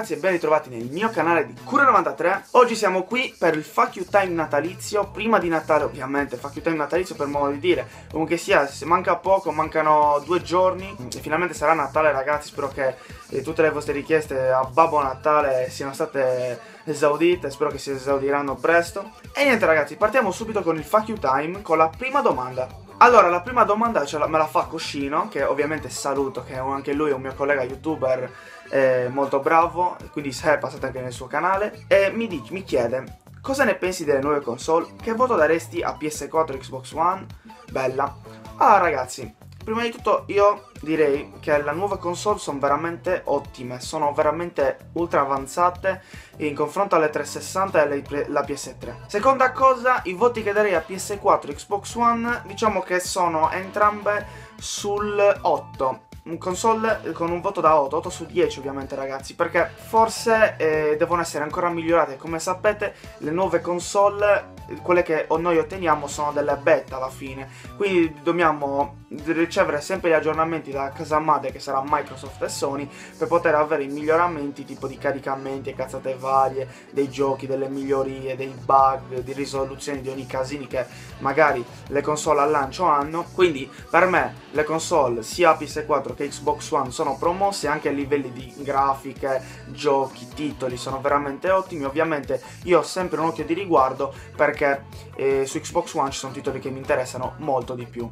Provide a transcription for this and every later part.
Ragazzi e ben ritrovati nel mio canale di Cura93. Oggi siamo qui per il Fuck You Time natalizio. Prima di Natale ovviamente, Fuck You Time natalizio per modo di dire. Comunque sia, se manca poco, mancano due giorni. E finalmente sarà Natale ragazzi. Spero che eh, tutte le vostre richieste a Babbo Natale siano state esaudite. Spero che si esaudiranno presto. E niente ragazzi, partiamo subito con il Fuck You Time Con la prima domanda allora, la prima domanda me la fa Coscino, che ovviamente saluto, che è anche lui un mio collega youtuber eh, molto bravo, quindi se passate anche nel suo canale, e mi, dice, mi chiede cosa ne pensi delle nuove console, che voto daresti a PS4 Xbox One? Bella. Allora ragazzi, prima di tutto io direi che le nuove console sono veramente ottime, sono veramente ultra avanzate in confronto alle 360 e alla PS3. Seconda cosa, i voti che darei a PS4 e Xbox One diciamo che sono entrambe sul 8 un console con un voto da 8, 8 su 10 ovviamente ragazzi, perché forse eh, devono essere ancora migliorate, come sapete le nuove console, quelle che noi otteniamo sono delle beta alla fine, quindi dobbiamo ricevere sempre gli aggiornamenti da casa madre che sarà Microsoft e Sony per poter avere i miglioramenti tipo di caricamenti e cazzate varie, dei giochi, delle migliorie, dei bug, di risoluzioni di ogni casini che magari le console al lancio hanno, quindi per me le console sia PS4 4 che Xbox One sono promosse anche a livelli di grafiche, giochi, titoli, sono veramente ottimi. Ovviamente io ho sempre un occhio di riguardo perché eh, su Xbox One ci sono titoli che mi interessano molto di più.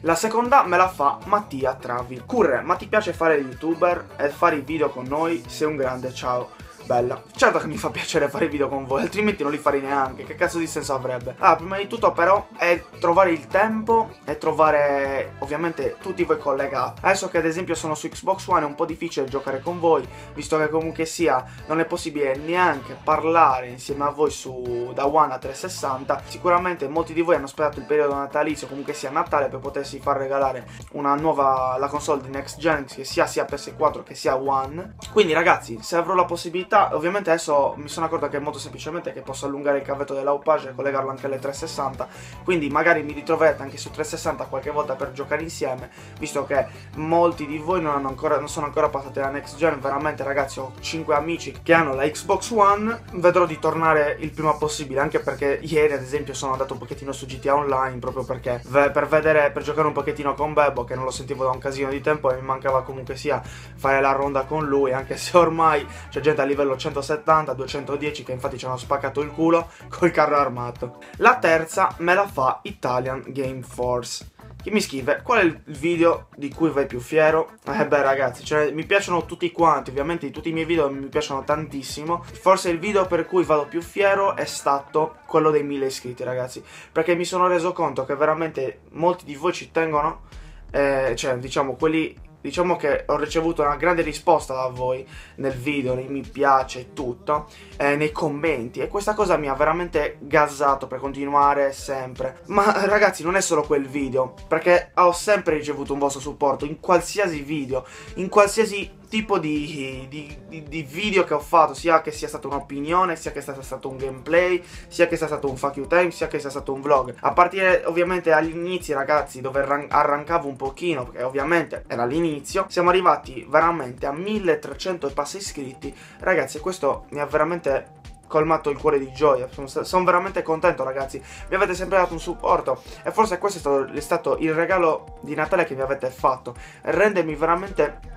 La seconda me la fa Mattia Travi. Curre, ma ti piace fare youtuber e fare i video con noi? Sei un grande, ciao bella. Certo che mi fa piacere fare video con voi, altrimenti non li farei neanche. Che cazzo di senso avrebbe? Allora, prima di tutto però è trovare il tempo e trovare ovviamente tutti voi collegati. Adesso che ad esempio sono su Xbox One è un po' difficile giocare con voi, visto che comunque sia non è possibile neanche parlare insieme a voi su da One a 360. Sicuramente molti di voi hanno aspettato il periodo natalizio, comunque sia Natale, per potersi far regalare una nuova la console di next gen che sia sia PS4 che sia One. Quindi ragazzi, se avrò la possibilità ovviamente adesso mi sono accorto che molto semplicemente che posso allungare il cavetto dell'aupage e collegarlo anche alle 360, quindi magari mi ritroverete anche su 360 qualche volta per giocare insieme, visto che molti di voi non, ancora, non sono ancora passati alla next gen, veramente ragazzi ho 5 amici che hanno la Xbox One, vedrò di tornare il prima possibile, anche perché ieri ad esempio sono andato un pochettino su GTA Online, proprio perché per vedere, per giocare un pochettino con Bebo, che non lo sentivo da un casino di tempo e mi mancava comunque sia fare la ronda con lui, anche se ormai c'è gente a livello livello 170, 210 che infatti ci hanno spaccato il culo col carro armato. La terza me la fa Italian Game Force che mi scrive qual è il video di cui vai più fiero? Eh beh ragazzi, cioè, mi piacciono tutti quanti, ovviamente tutti i miei video mi piacciono tantissimo. Forse il video per cui vado più fiero è stato quello dei 1000 iscritti ragazzi, perché mi sono reso conto che veramente molti di voi ci tengono, eh, cioè diciamo quelli diciamo che ho ricevuto una grande risposta da voi nel video, nei mi piace e tutto, eh, nei commenti e questa cosa mi ha veramente gazzato per continuare sempre. Ma ragazzi non è solo quel video, perché ho sempre ricevuto un vostro supporto in qualsiasi video, in qualsiasi tipo di, di, di, di, video che ho fatto, sia che sia stata un'opinione, sia che sia stato un gameplay, sia che sia stato un fuck you time, sia che sia stato un vlog. A partire ovviamente agli inizi ragazzi dove arrancavo un pochino, perché ovviamente era l'inizio, siamo arrivati veramente a 1300 e passa iscritti. Ragazzi questo mi ha veramente colmato il cuore di gioia. Sono, veramente contento, ragazzi. Mi avete sempre dato un supporto. E forse questo è stato, è stato il regalo di Natale che mi avete fatto. Rendermi veramente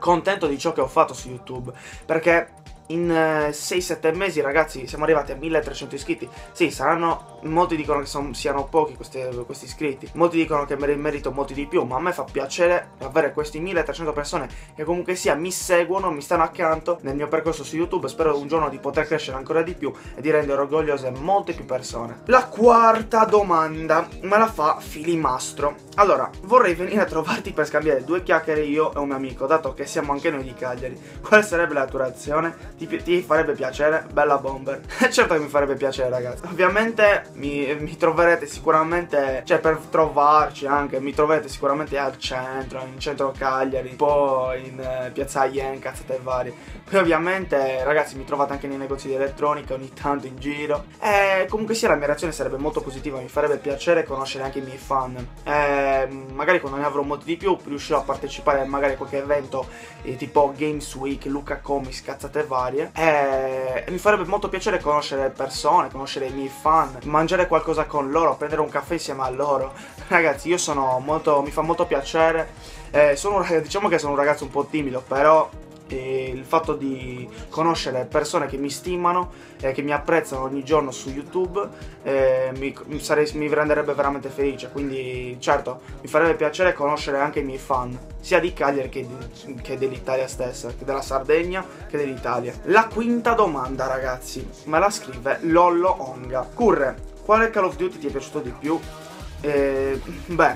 contento di ciò che ho fatto su YouTube perché in 6-7 eh, mesi ragazzi siamo arrivati a 1300 iscritti. Sì saranno molti dicono che son, siano pochi questi, questi, iscritti. Molti dicono che me merito molti di più ma a me fa piacere avere questi 1300 persone che comunque sia mi seguono mi stanno accanto nel mio percorso su youtube. Spero un giorno di poter crescere ancora di più e di rendere orgogliose molte più persone. La quarta domanda me la fa Filimastro. Allora vorrei venire a trovarti per scambiare due chiacchiere io e un mio amico dato che siamo anche noi di Cagliari. Quale sarebbe la tua reazione Ti, ti farebbe piacere? Bella bomber. certo che mi farebbe piacere, ragazzi. Ovviamente mi, mi, troverete sicuramente, cioè per trovarci anche, mi troverete sicuramente al centro, in centro Cagliari, un po' in eh, piazza Yen, cazzate varie. Poi ovviamente, ragazzi, mi trovate anche nei negozi di elettronica ogni tanto in giro. E comunque sia la mia reazione sarebbe molto positiva, mi farebbe piacere conoscere anche i miei fan. E magari quando ne avrò molti di più riuscirò a partecipare magari a qualche evento eh, tipo Games Week, Luca Comics, cazzate varie varie e mi farebbe molto piacere conoscere persone, conoscere i miei fan, mangiare qualcosa con loro, prendere un caffè insieme a loro. Ragazzi, io sono molto, mi fa molto piacere. Eh, sono, diciamo che sono un ragazzo un po' timido, però e il fatto di conoscere persone che mi stimano e che mi apprezzano ogni giorno su YouTube eh, mi, sarei, mi, renderebbe veramente felice. Quindi, certo, mi farebbe piacere conoscere anche i miei fan, sia di Cagliari che, di, che dell'Italia stessa, che della Sardegna che dell'Italia. La quinta domanda, ragazzi, me la scrive Lollo Onga. Curre, quale Call of Duty ti è piaciuto di più? Eh, beh,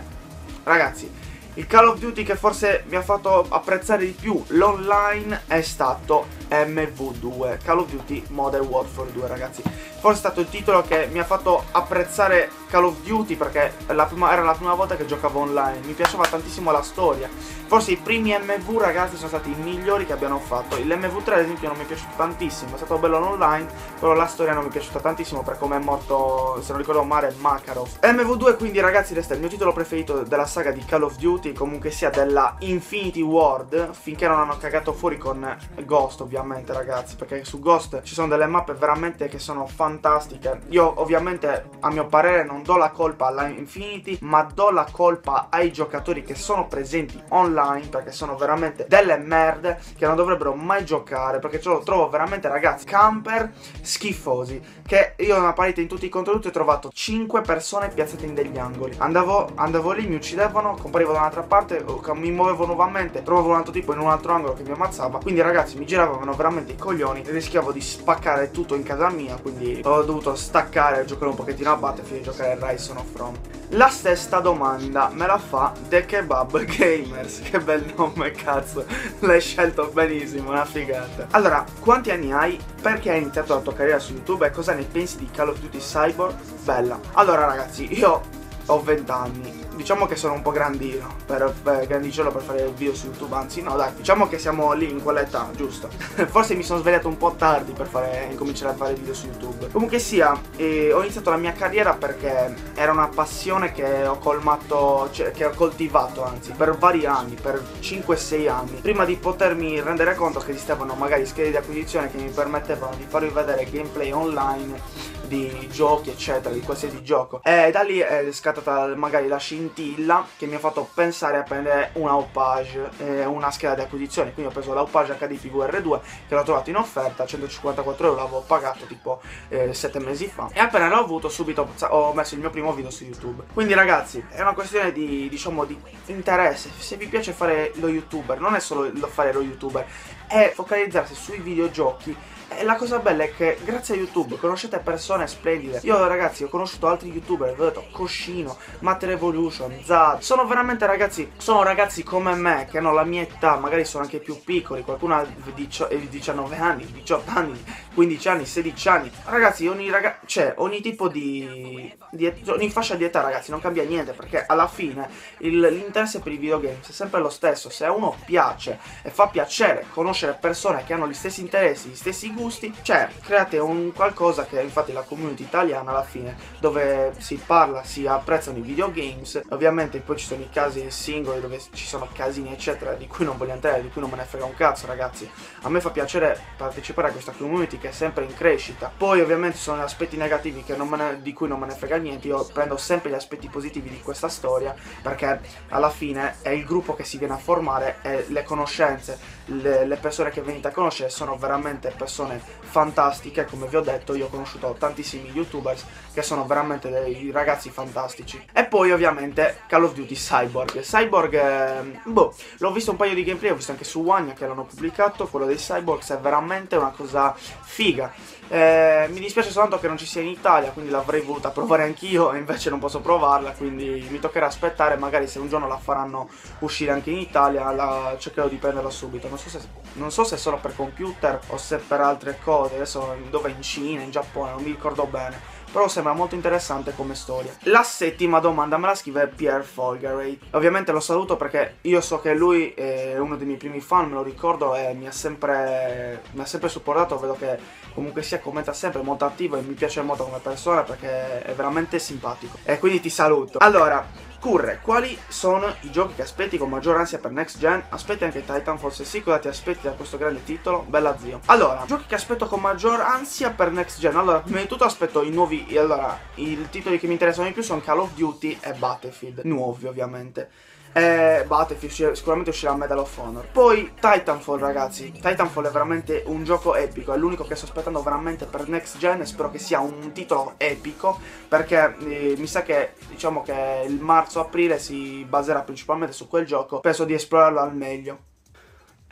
ragazzi. Il Call of Duty che forse mi ha fatto apprezzare di più l'online è stato MV2, Call of Duty Modern Warfare 2 ragazzi. Forse è stato il titolo che mi ha fatto apprezzare Call of Duty perché la prima, era la prima volta che giocavo online, mi piaceva tantissimo la storia. Forse i primi MV ragazzi sono stati i migliori che abbiano fatto. Il MV3 ad esempio non mi è piaciuto tantissimo, è stato bello online, però la storia non mi è piaciuta tantissimo per come è morto, se non ricordo male, Makarov. MV2 quindi ragazzi resta il mio titolo preferito della saga di Call of Duty, comunque sia della Infinity Ward, finché non hanno cagato fuori con Ghost ovviamente ragazzi perché su Ghost ci sono delle mappe veramente che sono fantastiche. Io ovviamente a mio parere non do la colpa alla Infinity ma do la colpa ai giocatori che sono presenti online perché sono veramente delle merde che non dovrebbero mai giocare perché ce lo trovo veramente ragazzi camper schifosi che io nella partita in tutti i contenuti ho trovato 5 persone piazzate in degli angoli. Andavo, andavo lì mi uccidevano comparivo da un'altra parte mi muovevo nuovamente trovavo un altro tipo in un altro angolo che mi ammazzava. Quindi ragazzi mi giravano veramente i coglioni rischiavo di spaccare tutto in casa mia quindi ho dovuto staccare e giocare un pochettino a Battlefield e giocare a Rise of From la stessa domanda me la fa The Kebab Gamers. Che bel nome cazzo. L'hai scelto benissimo una figata. Allora quanti anni hai? Perché hai iniziato la tua carriera su YouTube? E cosa ne pensi di Call of Duty Cyborg? Bella. Allora ragazzi io ho 20 anni diciamo che sono un po' grandino, per, per grandicelo per fare video su YouTube, anzi no dai, diciamo che siamo lì in quell'età, giusto. Forse mi sono svegliato un po' tardi per fare, cominciare a fare video su YouTube. Comunque sia, eh, ho iniziato la mia carriera perché era una passione che ho colmato, cioè, che ho coltivato anzi, per vari anni, per 5-6 anni, prima di potermi rendere conto che esistevano magari schede di acquisizione che mi permettevano di farvi vedere gameplay online di giochi eccetera, di qualsiasi gioco. E da lì è scattata magari la scintilla che mi ha fatto pensare a prendere una Opage, eh, una scheda di acquisizione. Quindi ho preso la Opage HD PVR2 che l'ho trovato in offerta, 154 euro, l'avevo pagato tipo eh, 7 mesi fa. E appena l'ho avuto subito ho messo il mio primo video su YouTube. Quindi ragazzi, è una questione di, diciamo, di interesse. Se vi piace fare lo youtuber, non è solo lo fare lo youtuber, è focalizzarsi sui videogiochi e la cosa bella è che grazie a YouTube conoscete persone splendide. Io ragazzi ho conosciuto altri youtuber, vi ho detto Coscino, Matt Revolution, Zad. Sono veramente ragazzi, sono ragazzi come me che hanno la mia età, magari sono anche più piccoli, qualcuno ha 19 anni, 18 anni, 15 anni, 16 anni. Ragazzi, ogni ragazzo, cioè ogni tipo di, di ogni fascia di età ragazzi non cambia niente perché alla fine l'interesse per i videogames è sempre lo stesso. Se a uno piace e fa piacere conoscere persone che hanno gli stessi interessi, gli stessi gusti, cioè create un qualcosa che infatti la community italiana alla fine dove si parla, si apprezzano i videogames, ovviamente poi ci sono i casi singoli dove ci sono casini eccetera di cui non voglio entrare, di cui non me ne frega un cazzo ragazzi, a me fa piacere partecipare a questa community che è sempre in crescita, poi ovviamente ci sono aspetti negativi ne, di cui non me ne frega niente, io prendo sempre gli aspetti positivi di questa storia perché alla fine è il gruppo che si viene a formare e le conoscenze, le, le persone che venite a conoscere sono veramente persone fantastiche, come vi ho detto, io ho conosciuto tantissimi youtubers che sono veramente dei ragazzi fantastici. E poi ovviamente Call of Duty Cyborg. Cyborg, eh, boh, l'ho visto un paio di gameplay, ho visto anche su Wanya che l'hanno pubblicato, quello dei Cyborgs. È veramente una cosa figa. Eh, mi dispiace soltanto che non ci sia in Italia, quindi l'avrei voluta provare anch'io e invece non posso provarla, quindi mi toccherà aspettare, magari se un giorno la faranno uscire anche in Italia, la cercherò di prenderla subito. Non so se non so se solo per computer o se per altre cose, adesso dove in Cina, in Giappone, non mi ricordo bene però sembra molto interessante come storia. La settima domanda me la scrive Pierre Folgerate. Ovviamente lo saluto perché io so che lui è uno dei miei primi fan, me lo ricordo e mi ha sempre, mi ha sempre supportato, vedo che comunque sia commenta sempre, molto attivo e mi piace molto come persona perché è veramente simpatico. E quindi ti saluto. Allora, Curre, quali sono i giochi che aspetti con maggior ansia per next gen? Aspetti anche Titanfall se sì, cosa ti aspetti da questo grande titolo? Bella zio. Allora, giochi che aspetto con maggior ansia per next gen. Allora, prima di tutto aspetto i nuovi. Allora, i titoli che mi interessano di più sono Call of Duty e Battlefield. Nuovi, ovviamente. Eh, Battlefield sicuramente uscirà Medal of Honor. Poi Titanfall, ragazzi. Titanfall è veramente un gioco epico. È l'unico che sto aspettando veramente per next gen. E spero che sia un titolo epico. Perché eh, mi sa che diciamo che il marzo-aprile si baserà principalmente su quel gioco. Penso di esplorarlo al meglio.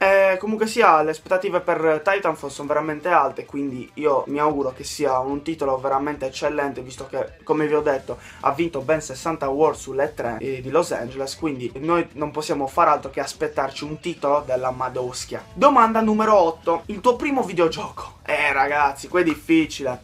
Eh, comunque sia, le aspettative per Titanfall sono veramente alte, quindi io mi auguro che sia un titolo veramente eccellente, visto che, come vi ho detto, ha vinto ben 60 award sulle 3 eh, di Los Angeles, quindi noi non possiamo fare altro che aspettarci un titolo della Madoschia. Domanda numero 8. Il tuo primo videogioco? Eh ragazzi, qua è difficile.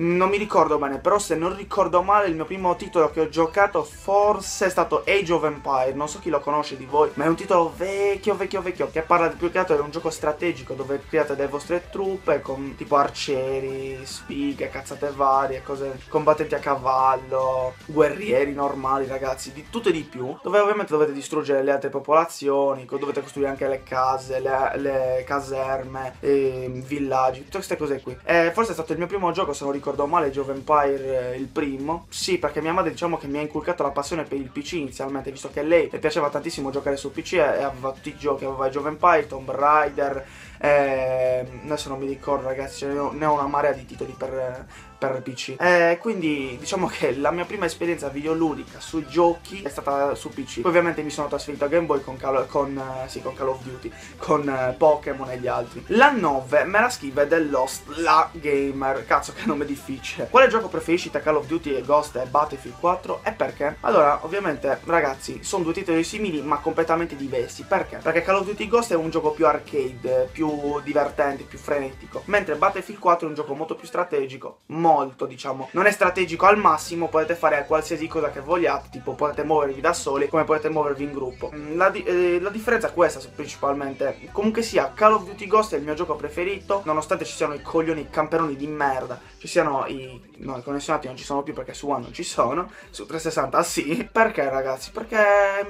Non mi ricordo bene, però se non ricordo male il mio primo titolo che ho giocato forse è stato Age of Empire, non so chi lo conosce di voi, ma è un titolo vecchio, vecchio, vecchio, che parla più che altro di un gioco strategico dove create le vostre truppe con tipo arcieri, spighe, cazzate varie, cose, combattenti a cavallo, guerrieri normali ragazzi, di tutto e di più, dove ovviamente dovete distruggere le altre popolazioni, dovete costruire anche le case, le, le caserme, villaggi, tutte queste cose qui. E forse è stato il mio primo gioco, se non ricordo ricordo male Jove Empire eh, il primo. Sì perché mia madre diciamo che mi ha inculcato la passione per il PC inizialmente Visto che a lei le piaceva tantissimo giocare su PC e aveva tutti i giochi Aveva Jove Empire, Tomb Raider eh, Adesso non mi ricordo ragazzi ne ho una marea di titoli per, per PC. Eh, quindi diciamo che la mia prima esperienza videoludica sui giochi è stata su PC. Poi ovviamente mi sono trasferito a Game Boy con Call, con, uh, sì, con Call of Duty, con uh, Pokémon e gli altri. La 9 me la scrive del Lost La Gamer. Cazzo che nome difficile. Quale gioco preferisci tra Call of Duty e Ghost e Battlefield 4 e perché? Allora, ovviamente ragazzi, sono due titoli simili ma completamente diversi. Perché? Perché Call of Duty Ghost è un gioco più arcade, più divertente, più frenetico. Mentre Battlefield 4 è un gioco molto più strategico, molto, diciamo. Non è strategico al massimo, potete fare qualsiasi cosa che vogliate, tipo potete muovervi da soli, come potete muovervi in gruppo. Mm, la, di eh, la differenza è questa, principalmente. Comunque sia, Call of Duty Ghost è il mio gioco preferito, nonostante ci siano i coglioni, i camperoni di merda, ci siano i... no, i connessionati non ci sono più perché su One non ci sono, su 360 sì. Perché ragazzi? Perché,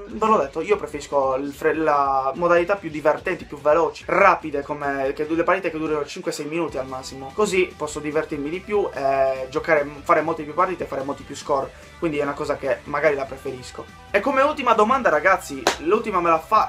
ve l'ho detto, io preferisco la modalità più divertenti, più veloci, rapide, come che le partite che durano 5-6 minuti al massimo. Così posso divertirmi di più e giocare, fare molte più partite e fare molti più score. Quindi è una cosa che magari la preferisco. E come ultima domanda, ragazzi, l'ultima me la fa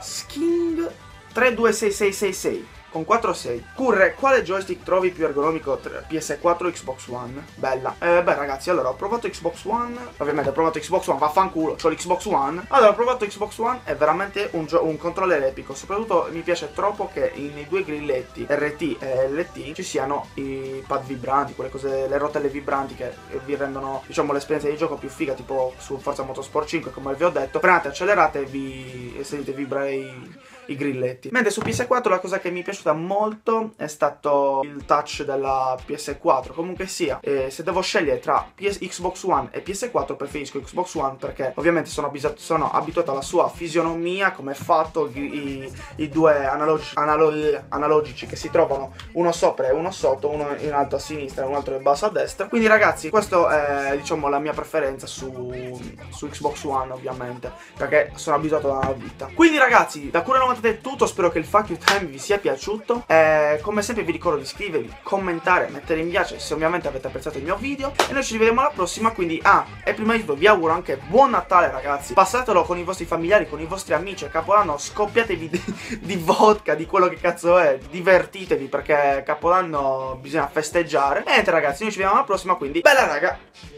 Sking 326666 con 4-6. Curre, quale joystick trovi più ergonomico tra PS4 e Xbox One? Bella. Eh, beh ragazzi, allora ho provato Xbox One, ovviamente ho provato Xbox One, vaffanculo, ho l'Xbox One. Allora ho provato Xbox One, è veramente un, un controller epico, soprattutto mi piace troppo che nei due grilletti RT e LT ci siano i pad vibranti, quelle cose, le rotelle vibranti che vi rendono, diciamo, l'esperienza di gioco più figa, tipo su Forza Motorsport 5, come vi ho detto. Frenate, accelerate e vi sentite vibrare i, i grilletti. Mentre su PS4 la cosa che mi piace piaciuta molto è stato il touch della PS4. Comunque sia, eh, se devo scegliere tra PS Xbox One e PS4 preferisco Xbox One perché ovviamente sono, sono abituato alla sua fisionomia, come è fatto, i, i, due analogi analo analogici che si trovano uno sopra e uno sotto, uno in alto a sinistra e un altro in basso a destra. Quindi ragazzi, questa è diciamo la mia preferenza su, su Xbox One ovviamente, perché sono abituato alla vita. Quindi ragazzi, da Cura93 è tutto, spero che il Fuck You Time vi sia piaciuto. Eh, come sempre vi ricordo di iscrivervi, commentare, mettere mi piace se ovviamente avete apprezzato il mio video. E noi ci rivediamo alla prossima, quindi ah, e prima di tutto vi auguro anche buon Natale ragazzi. Passatelo con i vostri familiari, con i vostri amici Capodanno, scoppiatevi di, di vodka, di quello che cazzo è, divertitevi perché Capodanno bisogna festeggiare. E niente ragazzi, noi ci vediamo alla prossima, quindi bella raga!